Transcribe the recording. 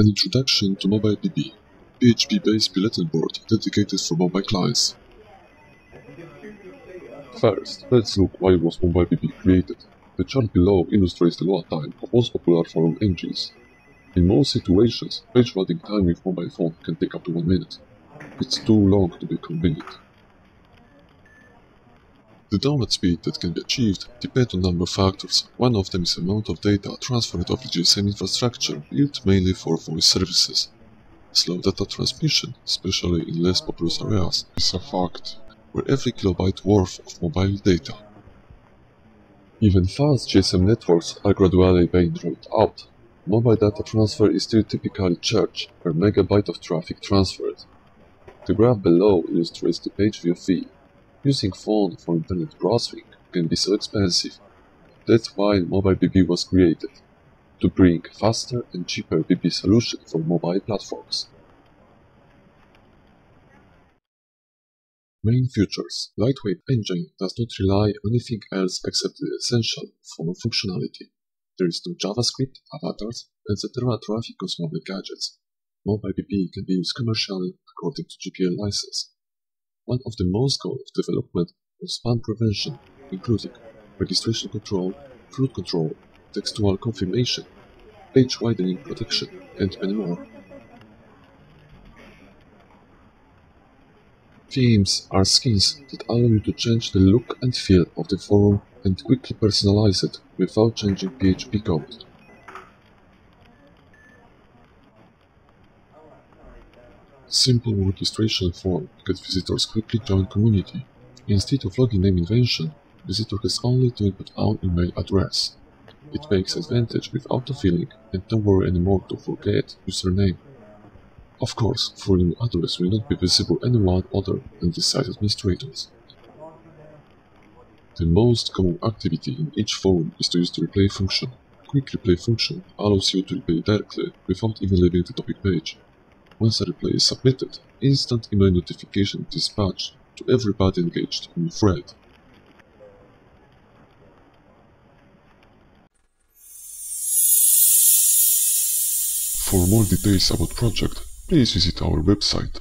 An introduction to MobileBB, PHP-based bulletin board dedicated for mobile clients. First, let's look why was MobileBB created. The chart below illustrates the load time of most popular forum engines. In most situations, page loading time with mobile phone can take up to one minute. It's too long to be convenient. The download speed that can be achieved depends on a number of factors. One of them is the amount of data transferred over GSM infrastructure built mainly for voice services. Slow data transmission, especially in less populous areas, is a fact, where every kilobyte worth of mobile data. Even fast GSM networks are gradually being rolled out. Mobile data transfer is still typically charged per megabyte of traffic transferred. The graph below illustrates the page view fee Using phone for internet browsing can be so expensive. That's why MobileBB was created, to bring faster and cheaper BB solution for mobile platforms. Main features. Lightweight engine does not rely on anything else except the essential phone functionality. There is no JavaScript, avatars, etc. traffic on mobile gadgets. MobileBB can be used commercially according to GPL license. One of the most goals of development was spam prevention, including registration control, fruit control, textual confirmation, page widening protection, and many more. Themes are skins that allow you to change the look and feel of the forum and quickly personalize it without changing PHP code. Simple registration form get visitors quickly join community. Instead of login name invention, visitor has only to input own email address. It makes advantage with autofilling and don't worry anymore to forget username. Of course, full email address will not be visible anyone other than the site administrators. The most common activity in each forum is to use the replay function. Quick replay function allows you to replay directly without even leaving the topic page. Once a replay is submitted, instant email notification dispatched to everybody engaged in the thread. For more details about project, please visit our website